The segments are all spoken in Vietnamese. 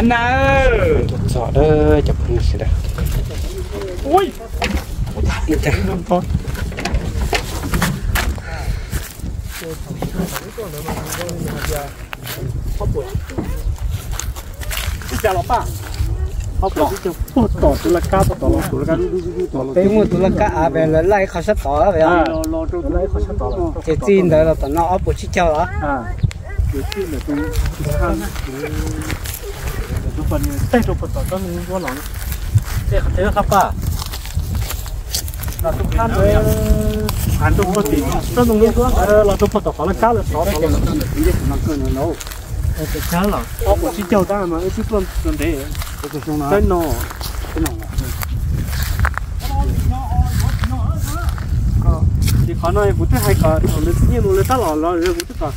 anh nào sợ đó chụp hình sẽ được ui. Một chả thôi chào học lọ bột tỏ từ là bột nó cả về là lấy khó sát tỏ vậy à. Cái tin đó là tụi nó ốp bộ chiếc cho đó phần tay chụp phần tao mình vô lòng thế thế khắp à là tụi khác với anh tụi có tiền tao dùng luôn đó là tụi phần tao phải là cá là sáu đấy cái nó cơ nó nấu cái cá là có một chiếc châu ta mà cái chiếc lon lon đấy cái nó cái nó cái nó thì khó nói bút hai cái còn nó nhiên nó lấy ta lò lò rồi bút cái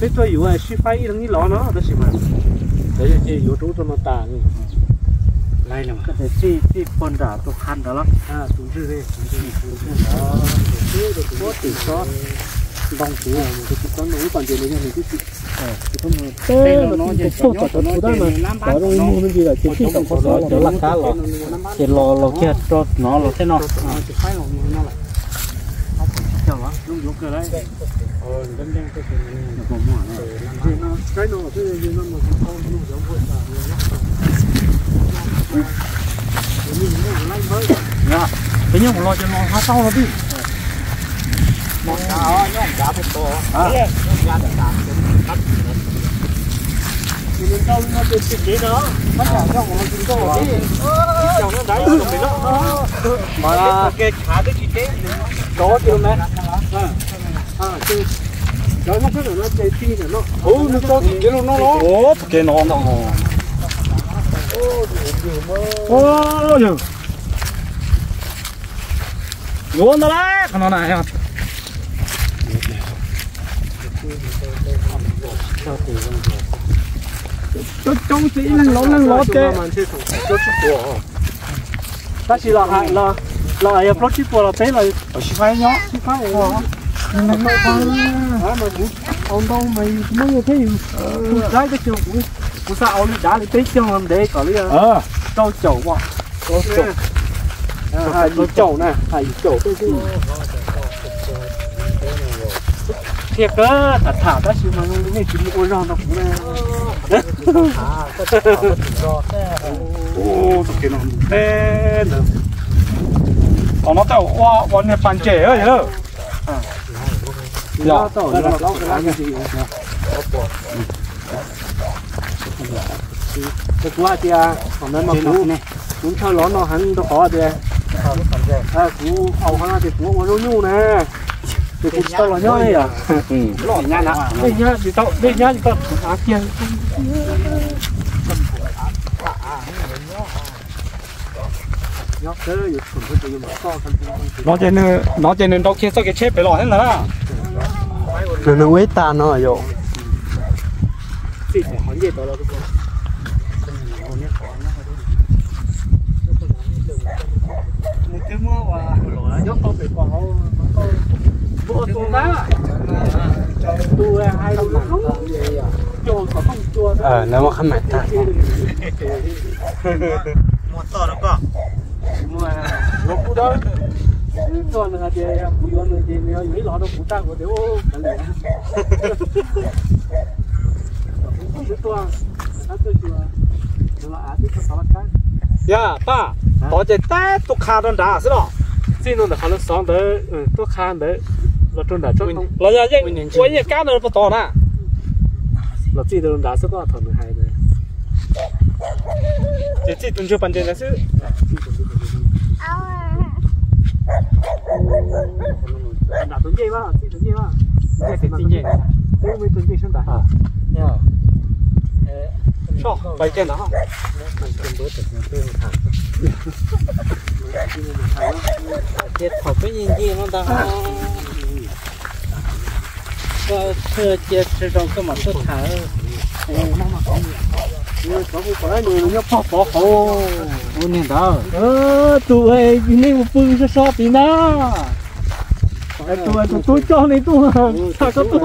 cái tôi yêu ai suy phai ít thằng đi lò nó đó xí mà đấy là chỉ yếu cho nó tà này lấy làm cái đấy chỉ chỉ con đã tôi khăn đó lắm. À đúng chứ đi đúng chứ đó đúng chứ được có tỷ có đồng chí một cái con nó còn tiền này thì cái đây là nó chỉ số cho nó đó mà có đâu mua cái gì là chỉ chỉ có số cho là cá lò chỉ lò lò kia cho nó lò thế nó chỉ phải lò nó lại chào á lúc lúc cái đấy ờ đâm đen cái cái này. Nó còn mỏ này cái nó gì nó mà con nó giống vậy là thế nhưng mà lo cho nó hóa sau nó đi. Nó nó nó giá một tổ. À. Giá được tám thì mình cho nó được cái gì đó bắt đầu cho nó chúng tôi đi. Chồng nó đáy nó bị nó mà cái khá cái gì thế có chưa mẹ. À chứ đó nó cái nó chơi phi nó ô nó có cái nó nó ô cái nó nó ô giờ luôn đó đấy nó này không tôi trông chỉ năng lỗ năng lỗ thế ta chỉ là hại là là ai pro chỉ là thế là chỉ phải nhó chỉ phải rồi nhưng mà mà cũng ông đâu mày mới như thế trái cái chỗ cũng cũng sao ông đã đi tích cho em để có lý ờ trâu chậu mà trâu chậu hai chậu nè hai chậu tôi chứ thiệt cơ thật thả ta chứ mà nghe chỉ mua rong nó cũng nè ô tôi kia nó thế còn nó tao hoa qua này bàn trẻ rồi nhớ dạ. Tao nó nó cái qua thì à còn nó mà cú cú chơi lón nó hắn nó khó thì à. Cú hậu hắn thì cú nó nhu nè. Thì cú chơi lón nhá này à ừ. Lọ nhá nè. Đây nhá thì tao đây nhá thì tao à kia. Nó trên nó trên nên đâu kia sao cái chết phải lò hết là nó nó quét ta nó rồi chị phải hỏi gì đó là cái một cái mưa và nhóc không phải có bộ tùng đá tu hai đứa không chua có không chua ờ nó mà không mệt ta một tờ nó có mà nó cũng đó cho nó thì cũng có nó thì nó nghĩ lọ nó cũng ta của đều cái này không biết toa nó tôi chưa nó là cái sao cái ya ba có cái té tụ khá đơn đá chứ đó chỉ nó là họ nó sáng tới tôi khăn đấy là đã nhà dân quay nhà cá nó bắt to nè là chỉ đã có thằng hai đấy chỉ chỉ tuần chưa bàn chơi là chứ đã tuần gì mà chỉ tuần gì mà cái cái gì vậy thế mới tuần gì sinh đã ya cho bài chơi nào chết thật cái gì gì nó ta có thưa chết trong cái mặt xuất thở có cái phải người nó phò phò hồ ô nè đó ờ tụi ấy đi một phương sẽ so tí tụi tụi cho này tụi sao có tụi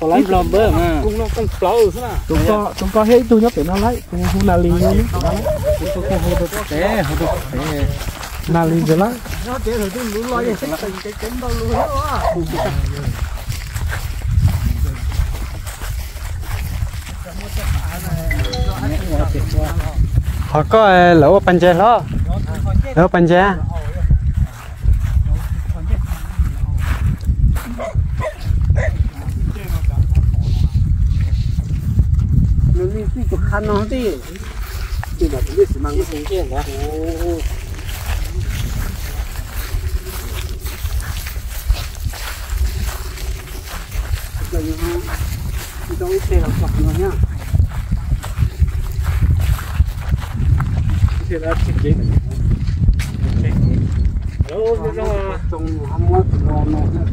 có lấy bơ mà cũng nó flow chúng có chúng có hết nó lấy cũng không là liền có hồ được té hồ được té là liền rồi lấy nó rồi lo cái cái cái cái đâu luôn họ có ờ, lỗ bánh chè đó. Lỗ bánh chè. Nó đi đi chụp khăn nó đi thì là cũng biết sự mang cái gì kia đó là như không thì đâu ít tiền nó nhá thì là chỉ chỉ rồi bây giờ trồng ham mát ngon ngon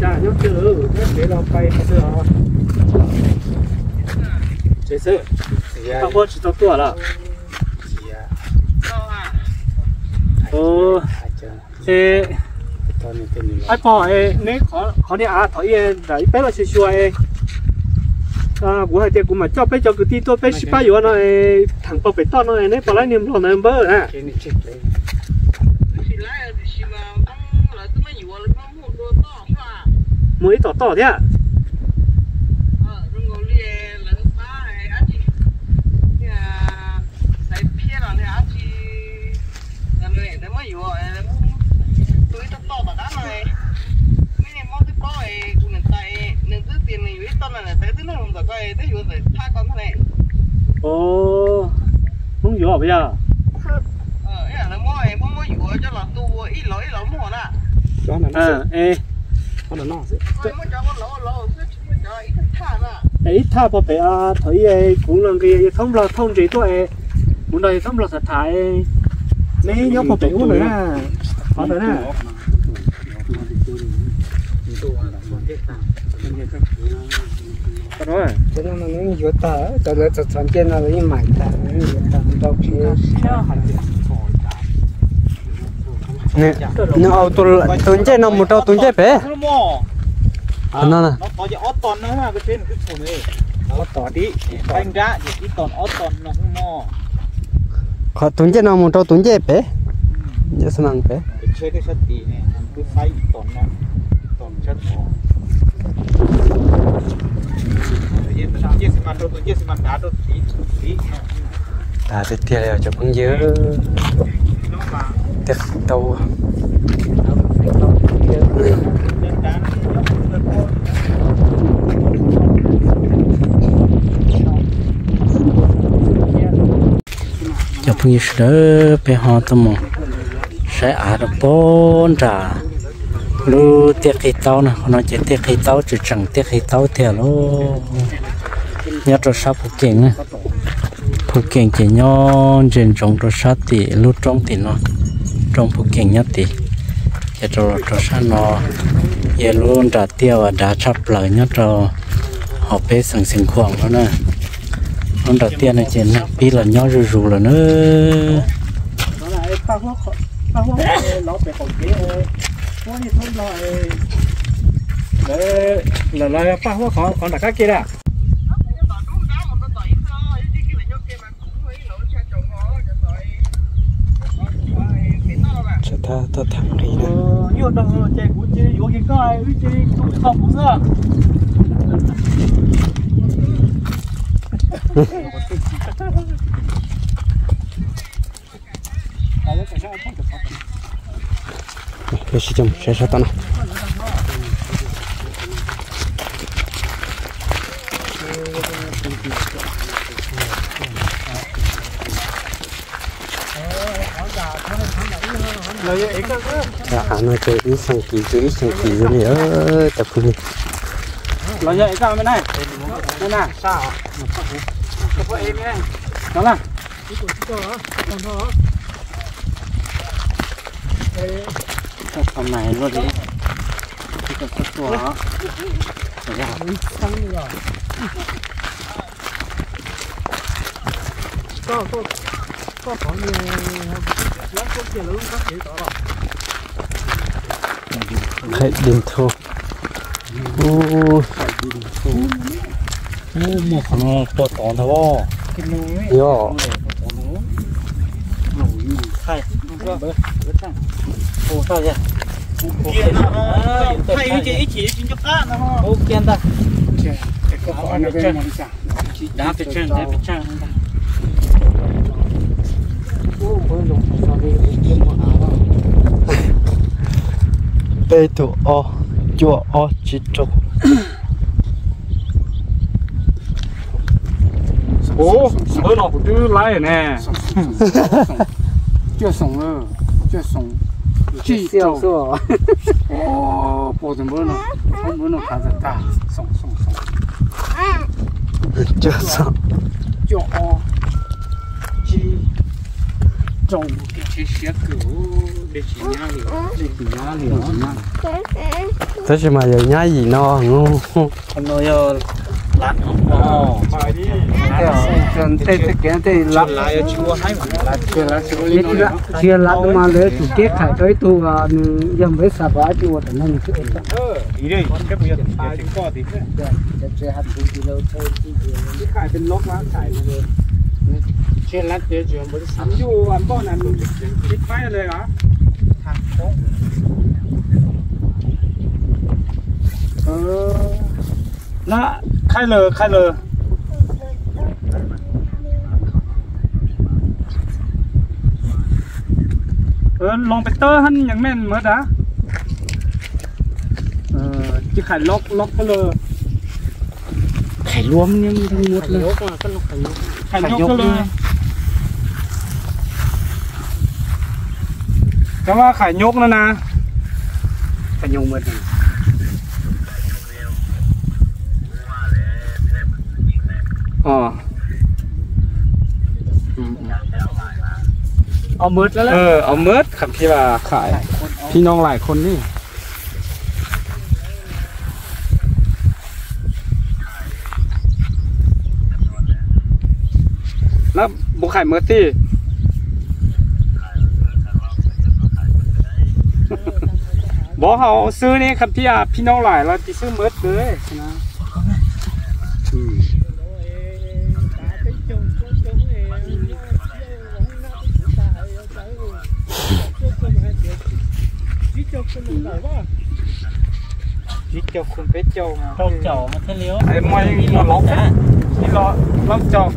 chả nhóc chữ để nó bay sữa chế sữa tao có chỉ tao tua là ô thế ai bỏ ấy nếu có có đi à? Thổi ấy đấy bé là chưa chưa ấy à bữa hai tiền cũng mà cho bé cho cái tí tôi bé xí bao nhiêu nó thằng bao bé to nó này bảo lấy niềm lo này bơ à mới tỏ tỏ thế à ồ không hiểu bây giờ? Đó. Là nó à ê. Nó là nó ấy tha bỏ bé à thấy ấy cũng là cái thông là thông gì tôi muốn đây thông là thật thải mấy nhóm bỏ bé cũng nữa à có nữa có đó cho nên nó những yếu ta cho nên cho chọn cái nó lấy mày ta những yếu ta đâu khi nè nó tôi tôi chơi nó một trâu tôi chơi bé nó nó có cái ót tòn nữa mà cái trên cái sổ này. Ót tòn đi bánh ra thì cái tòn ót tòn nó không mò. Chơi nó một trâu chơi bé nhớ năng bé cái chơi cái sắt tì này cái phay tòn nó tòn sắt mò Yes, man, tôi à thì tiền là cho con dứa Nó tiếc tàu cho phụ dứa đỡ bé họ tâm sẽ à được bốn lu tiết khí tao nè nó chỉ tiết khí tao chỉ chẳng tiết khí tao theo lu nhớ cho sao phụ kiện nè phụ kiện chỉ nhon trên trong cho sát thì lu trong thì nó. Trong phụ kiện nhất thì chỉ cho cho sát nó. Giờ luôn đã tiêu và đã chắp lại nhớ cho họ bé sẵn sàng khoảng đó nè. Nó đầu tiên là chỉ nè pi là nhau rù rù là nữa hoa thì không là để là là bao hoa còn còn là cái kia cho ta ta thằng đi nè. Ờ nhiều đồng chạy của chị có cái cái uy chị không không cũng nữa cái gì chồng sẽ sao ta nè là vậy cái à nó chơi ít sang kỳ chơi ít sang kỳ rồi nữa tập phương là vậy sao bên này đây nè sao? Cái phụ em này. đó ทำไมรถนี้ที่จะตัวเหรอเดี๋ยวางนี้หรอก็ก็ก็ของเนี่แล้วก็เกี่ยวกับก็เสียต่อหรอไข่ดินทุกโอ้ไดินโทโอ้หมวกของต้อวตอนท่ากินนู้ยย่อไข่เบอร์เบอร์ตั้งโอ้ใช่ thay cái chỉ cho cá nó ho ô ta cái con nó bên mình đá phải chân đá phải chân sao đi bê tụ o chùa o chỉ trục ô mới nó cũng cứ lái nè chưa sống rồi chưa sống chỉ tiêu số ô bộ tiền bữa nó không bữa nó khá rất ta xong xong xong. Chưa xong cho chỉ trồng cái chế xe cứu để chỉ nhá liều để chỉ nhá liều nhá. Thế mà giờ nhá gì no không? Không nó giờ ngu con nói lát ồ bài đi chân tê tê cái tê lát lại chua hay mà lại chua lại chua Ini lên juga dia lát mà lấy chủ kết khai tới tu và dầm với sạp á chùa thì nó như thế ờ ý đây cái bây giờ tiếng co thì thếจะจะหัดดูดีแล้วเธอที่เดียว cái khải bên lốc lá khải này เช่นรัดเดียวจะบริษัท anh du anh bao này mình biết phảiเลยhả thằng đó เออ nó khai lờ khai lờ. Ờ lòng bịch tơ hắn nhận men mở đã ờ chứ khai lóc lóc cái lờ. Khai luống nhưng không muốt lờ khai lóc cái lờ. cái mà khai nhúc nó nè. Khai nhung mình เอาหมดแล้วแหละเออเอาเมิดขับที่ว่าขาย พี่น้องหลายคนนี่แล้วบุขายเมิดที่บอกเขาซื้อนี่ครับที่อะพี่น้องหลายเราจะซื้อเมิดเลยนะ Chiếc châu không phải châu mà. Châu châu mà thế liếu. Ê mày nó lóc á. Đi lọ lóc châu.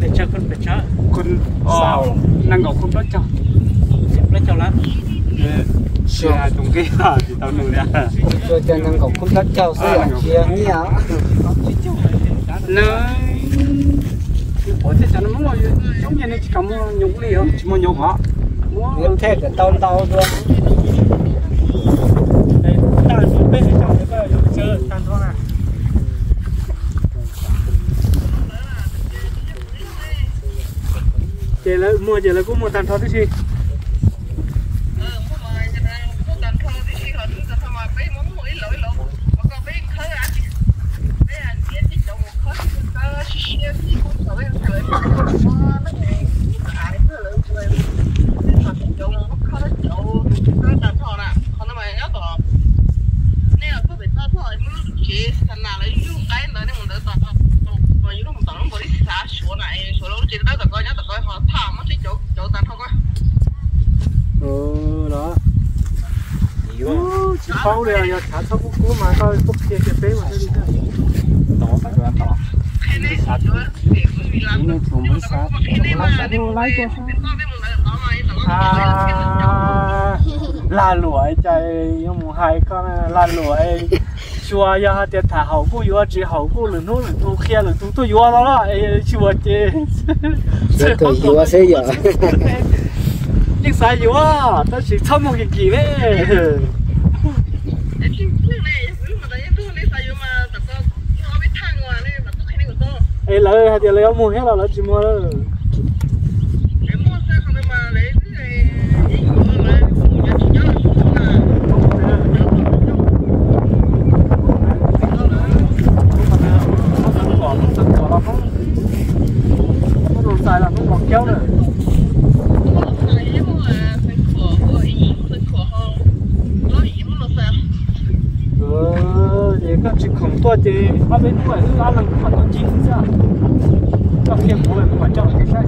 Để chơi con phải chơi Con ờ. sao? Năng ngọc không lóc châu. Chẹp lóc châu lắm. Chưa. chúng kia thì tao nụ nè Chưa cho năng ngọc không lóc châu. Sao là chia nghĩ á Nơi 어제 저는 뭐 형제는 지금 뭐 욕을 해요. 뭐 욕. 뭐. 냄새가 떠온다 오도. Chị là mua chị là cũng mua tàn thôi chứ เอ chỉ phao đây là thả thóc cú mà thôi phúc kia kia tế mà thôi đi thôi đó phải cho anh tỏ Ini cuma besar à là lụa chạy nhưng mà hai con là lụa chùa ya thì thả hậu cú yo chỉ hậu cú lửa nút lửa tu kia lửa tu tu yo đó đó chùa chị Để tôi vừa sẽ giờ nhưng sao yo ta chỉ thăm một cái gì đấy ấy lời hay thì lời mua hết rồi là chỉ mua đó xài là nó còn kéo nữa ừ chỉ không tua thì ở bên ngoài ăn lần mà nó chín ra các kia của mình mà trong cái sai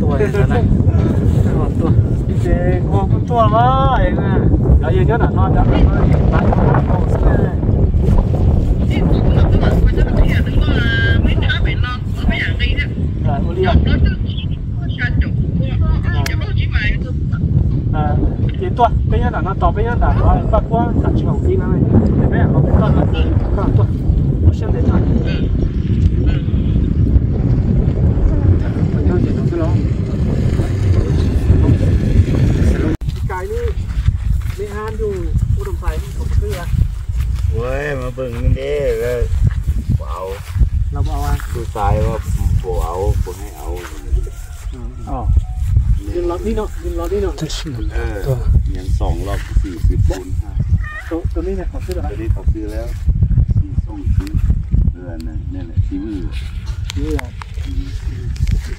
tua thế này tua thì ngon cũng tua mà em à ở dưới nhớ là nó đã nó hiện tại nó không sao rồi ô liu à thì tua bây giờ là nó to bây giờ là nó bắt quá thằng chim hồng pin này để bây giờ nó to nó to tua nó xem để thôi cái này mấy han dù cô đồng phải không? Cứ à ôi mà bừng đi rồi bảo. Là bảo à? Tôi sai mà bộ áo bộ hay áo. Ờ. Dừng lót đi nó dừng lót đi nó 真是的。 ยว่าบ่เอาบ่ให้เอาอ๋อยืนรอนี่เนาะยืนรอนี่เนาะเออยังสองรอบสี่สิบคูณห้าตัวตัวนี้เนี่ยขอซื้ออะไรตัวนี้เขาซื้อแล้วสี่ส่งซื้อเออนั่นนั่นแหละซีมือนี่อะ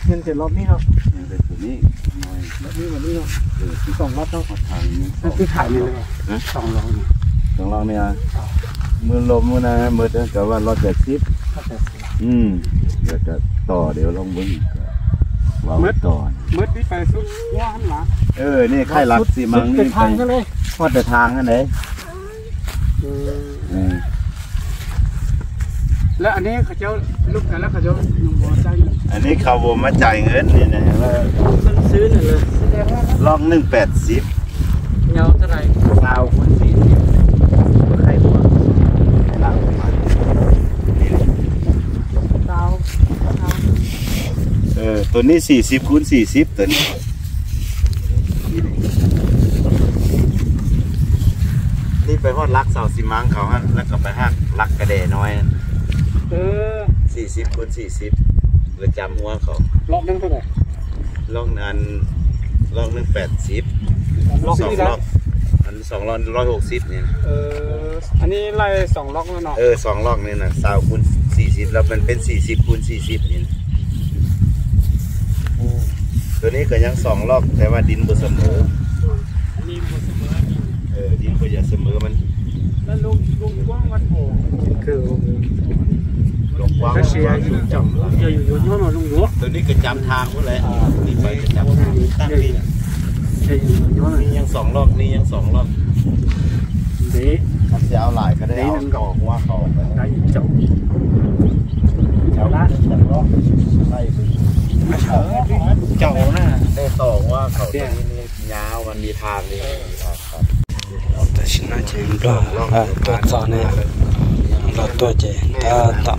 เงินเสร็จรอบนี้เนาะยังได้ตัวนี้น้อยรอบนี้วันนี้เนาะเออสองรอบเนาะมาทางนี้สองที่ถ่ายเลยสองรอบสองรอบเนี่ยมือลมมือนะมือก็ว่ารถจะซิบก็แต่อืมเดี๋ยวจะต่อเดี๋ยวลองเบิ่ง ว่าต่อเมื่อที่ไปสุดว่าหันหลังเออ นี่ไข่หลักสีมังเป็นี่นทางกันเลยพอดแต่ทางนั่นเองเออแล้วอันนี้เขาเจ้าลูกกันแล้วเขาเจ้าหนุ่มบัวใจอันนี้เขาบ่มาจ่ายเงินนี่นะแล้วคนซื้อเนี่ยเลยแสดงว่าลองหนึ่งแปดสิบเงาเท่าไหร่เก้าคนสี่สิบไข่หัวไข่หลังประมาณนี่ ดาว เออตัวนี้สี่สิบคูณสี่สิบตัวนี้นี่ไปฮอดลักเสาสิมังเขาฮะแล้วก็ไปหักลักกระเดน้อยเออสี่สิบคูณสี่สิบประจำหัวเขารอบนึงเท่าไหร่ลองอันลองหนึ่งแปดสิบรอบสองนี้รนะอบอันสองรอบร้อยหกสิบเนี่ยเอออันนี้ไล่สองล็อกแล้วเนาะเออสองรอบเนี่ยนะสาวคูณสี่สิบแล้วมันเป็นสี่สิบคูณสี่สิบนี่นะ ตัวนี้ก็ยังสองรอบแต่ว่าดินบ่เสมออันนี้หมดเสมอเออดินบ่อย่าเสมอมันแล้วลุงลุงกว้างวัดโพคือลงกว้างก็เสียอยู่จังอยู่อยู่อยู่เนาะลุงหัวตัวนี้ก็จำทางไว้เลยนี่ไปก็จำทางตั้งนี่เสียอยู่อยู่เนาะนี่ยังสองรอบนี่ยังสองรอบเด้มันจะเอาหลายก็ได้เอาก่อหัวเขาไปได้อยู่จังเอาละจังรอบไล่ไป เจ้าหน่ะได้ต่อว่าเขาตัวนี้นี่ยาวมันมีทางนี่ครับแต่ฉันน่าจะรออ่าตัวต่อเนี่ยรอตัวเจตาต่อ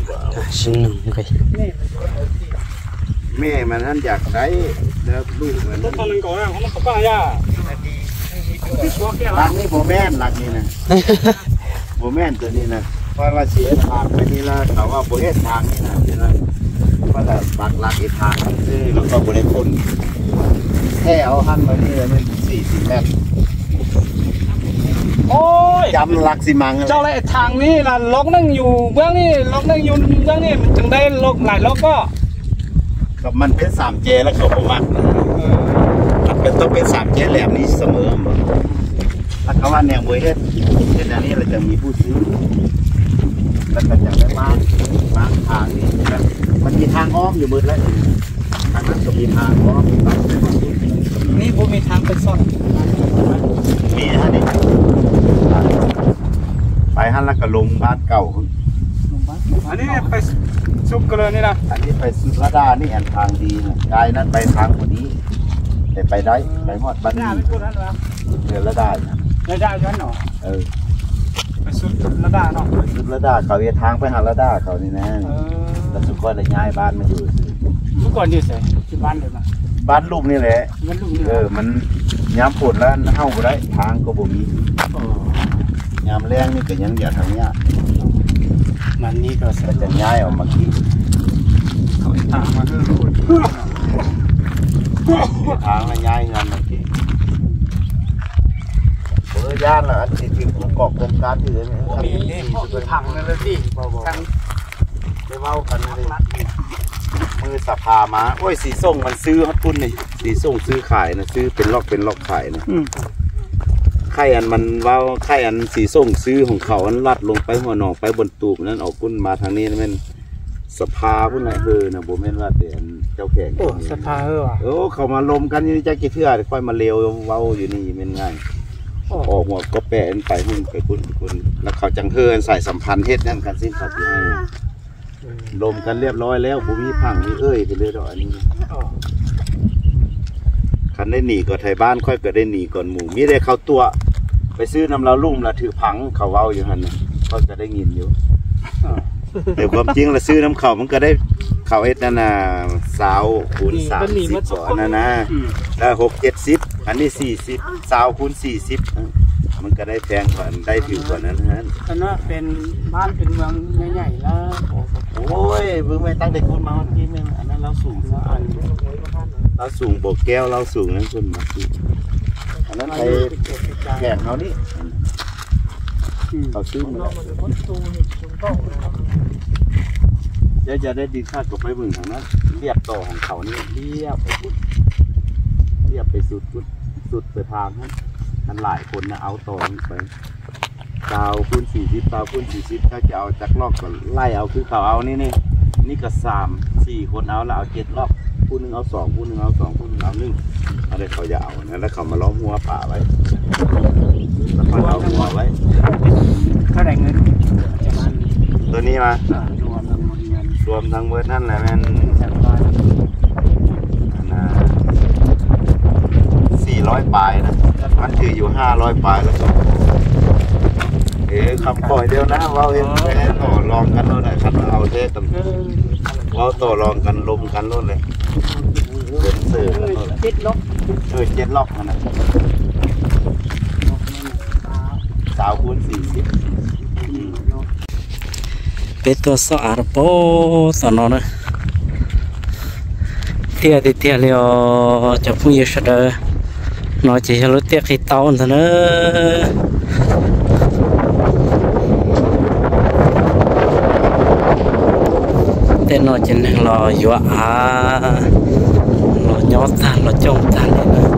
ฉันหนึ่งก็แม่มันท่านอยากได้แล้วลูกมันต้นตอนนึงก่อนนะเขามาป้าย่าหลักนี่โบแม่นหลักนี่นะโบแม่นตัวนี้นะเพราะว่าเสียทางไปนี่ละเขาว่าโบเฮ็ดทางนี่นะ นี่นะเพราะแต่บักหลักอีกทางนึงซื้อแล้วก็บริคนแค่เอาหันมานี่มันสี่สิบเมตรโอ้ยจำหลักสิมังเจ้าไรทางนี้ล่ะล็อกนั่งอยู่เบื้องนี่ล็อกนั่งอยู่เบื้องนี่มันจึงได้ล็อกหลายล็อกก็กับมันเป็นสามเจแล้วเขาบอกว่ามันเป็นต้องเป็นสามเจแหลมนี้เสมอหมดถ้าเขาว่าแนวโบเฮ็ดเช่นอันนี้เราจะมีผู้ซื้อ แล้วก็จะได้บ้านบ้านทางนี่นะมันมีทางอ้อมอยู่มืดแล้วทางนั้นก็มีทางอ้อมบ้านนี่ผมมีทางไปซ่อนมีฮะนี่ไปฮันแล้วก็ลงบ้านเก่าอันนี้ไปซุปกันเลยนี่นะอันนี้ไปสุระดานี่แอนทางดีนะกายนั้นไปทางกว่านี้แต่ไปได้ไปหอดบ้านนี้เป็นคนนั้เหรอเดือนละได้นะได้ได้ยันเนาะเออ ไปซุประดาเนาะไปสุรดาเขาเอทางไปหาระดาเขานี่นะเออแล้วสุกคนเลยย้ายบ้านมาอยู่เมื่อก่อนอยู่ไหนที่บ้านเลยนะบ้านลูกนี่แหละมันลูกนี่เออมันยามฝนแล้วเฮาบ่ได้ทางก็บ่มียามแรงนี่ก็ยังอย่าทางเนี้ยมันนี่ก็ก็จะย้ายออกมาขี่เขาทางมาเรื่อยทางละย้ายงานมาขี่เบ อร์ย่านละอันที่ที่ผมกอกโครงการที่เลยเนี่ยๆมีนี่พังเลยเลยพี่ทางไปเว้ากันเลยมือสภามาโอ้ยสีส้มมันซื้อฮัดพุ่นนี่สีส้มซื้อขายนะซื้อเป็นล็อกเป็นล็อกขายนะอืมไข่อันมันเว่าไข่อันสีส้มซื้อของเขาอันลัดลงไปหัวหนองไปบนตูบนั้นเอาพุ่นมาทางนี้นะแม่นสภาพุ่นไหนะเออนะบ่แม่นว่าแต่อันเจ้าแข่งโอ้สภาเออว่ะโอ้เขามาลมกันอยู่นี่จักกี่เทื่อค่อยมาเลวเว้าอยู่นี่แม่นง่ายโอ้ออกหัวก็แปะอันไปหุ่นไปพุ่นไปพุ่นแล้วเขาจังเฮือนใส่สัมพันธ์เฮ็ดนั่นกันสิ้นเขาสิให้ลมกันเรียบร้อยแล้วบ่มีพังมีเอ้ยไปเลยดอกอันนี้อ๋อคันได้หนีก่อนไทยบ้านค่อยก็ได้หนีก่อนหมู่มีได้เข้าตัว ไปซื้อน้ำเราลุ่มละถือพังเขาเว้าอยู่หั่นน่ะก็จะได้ยินอยู่แต่ความจริงละซื้อน้ำเขามันก็ได้เขาเฮ็ดนั่นน่ะสาวคูณสามสิบกว่านั่นนะอืมแล้วหกเจ็ดสิบ อันนี้สี่สิบสาวคูณสี่สิบมันก็ได้แพงกว่าได้ถือกว่านั้นฮะอันนั้นเป็นบ้านเป็นเมืองใหญ่ๆแล้วโอ้ยเบิ่งไม่ตั้งแต่คนมาเมื่อกี้นึงอันนั้นเราสูงสักอันเราสูงโบกแก้วเราสูงนั้นคนมาสูงอันนั้นไปแข่งเขานี่อืมเขาซื้อมาแล้วเดี๋ยวจะได้ดีค่ากับไปเบิ่งทางนั้นเรียบต่อของเขานี่เรียบไปสุดเรียบไปสุด สุดสุดไปทางนั้นมันหลายคนนะเอาต่อนี่ไปดาวคูณสี่สิบดาวคูณสี่สิบถ้าจะเอาจักรอบก็ไล่เอาคือเขาเอานี่นี่นี่ก็สามสี่คนเอาแล้วเอาเจ็ดรอบผู้หนึ่งเอาสองผู้หนึ่งเอาสองผู้หนึ่งเอาหนึ่งอะไรเขาจะเอานะแล้วเขามาล้อมหัวป่าไว้แล้วเขาเอาหัวไว้เท่าไหร่เงินจะมันตัวนี้มาอ่ารวมทั้งหมดเงินรวมทั้งเบิดนั่นแหละแม่น แสนบาท นะสี่ร้ อยปลายนะมันถืออยู่ห้าร้อยปลายแล้วก็เอ๊ะคำปล่อยเดียวนะเว่าเองไปให้ต่อรองกันโน่นแหละคันเอาเทกันเออเว่าต่อรองกันลมกันโน่นเลยเดินเสือกันโน่นเลยติดลบเออเจ็ดล็อกมันะสาวคูณสี่สิบเป็ดตัวสอาดโปตอนนั้นะเตี้ยเตี้ยเลี้ยวจะพุ่งยืดเด้อ nó chỉ cho nó tiếc cái tàu thôi nữa tên nó chỉ nên lo dọa, lo nhó ta lo trông ta lên nữa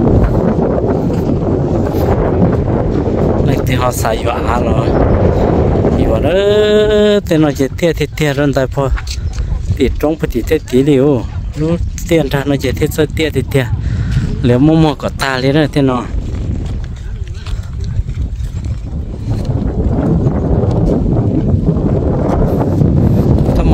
này, thì họ xài dọa rồi dọa đó tên nó chỉ tiếc thì tiếc rồi tại po thì trong phải thì tiếc tí liu lúc tiền ra nó chỉ tiếc sơ tiếc thì tiếc nếu mua mua có ta lên rồi thế nó. Thầm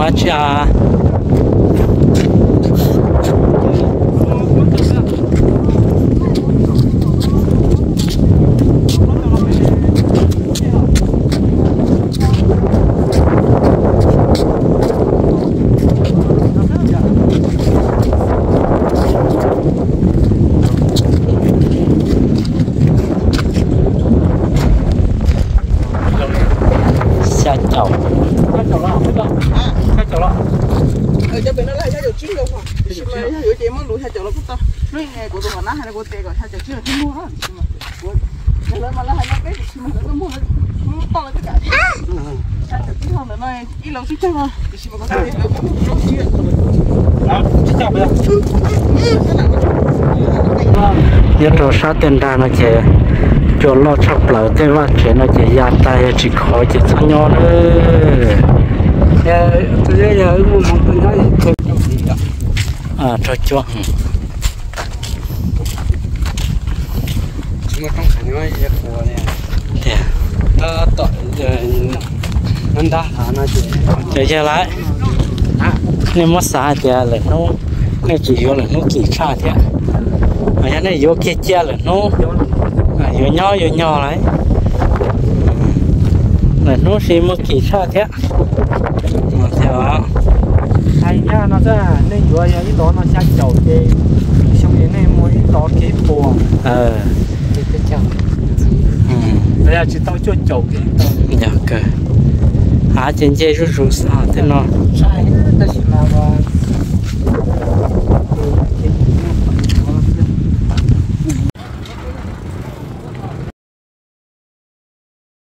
của tôi còn nát hay là của tè còn theo kiểu chín là chín mua đó nhưng mà của nhà lớn mà là hai cái thì mà nó mua nó to lên tất cả theo kiểu chín hơn là nó ít lâu xích chắc thôi thì mà có thể là nó chia 啊，这叫不要？ nhớ đồ sát tiền ra nó chỉ cho lo chọc lỡ thế mà chỉ nó chỉ ra tay chỉ khó chỉ cho nhau nữa 呃，这些人我们本来就就比较。 à cho chuông nhoi ye ko ne ya ta to nan da ha na ji che che lại nên mất xa thì là nó nên chỉ vô là nó kỳ xa thì mà cái này vô kia chia là nó vô nhỏ vô nhỏ lại là nó sẽ mất kỳ xa thì mà theo hay nha nó ra nên vô cái đó nó sẽ chậu thì xong đến này mỗi đó cái bùa ờ. 我要去到处酒别的。两个啊今姐是属啥的呢。